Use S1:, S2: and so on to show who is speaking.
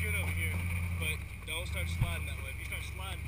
S1: good over here, but don't start sliding that way. If you start sliding,